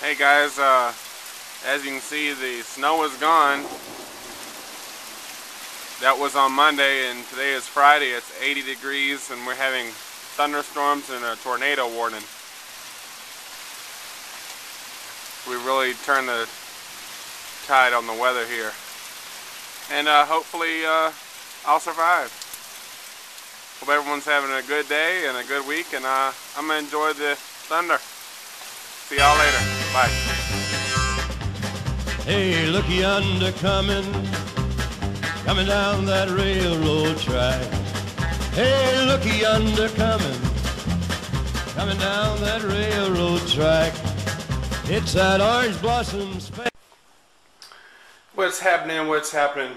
Hey guys, uh, as you can see the snow is gone. That was on Monday and today is Friday. It's 80 degrees and we're having thunderstorms and a tornado warning. We really turned the tide on the weather here. And uh, hopefully uh, I'll survive. Hope everyone's having a good day and a good week and uh, I'm going to enjoy the thunder. See y'all later. Bye. Hey, look yonder coming, coming down that railroad track. Hey, look yonder coming, coming down that railroad track. It's that Orange Blossom Special. What's happening? What's happening?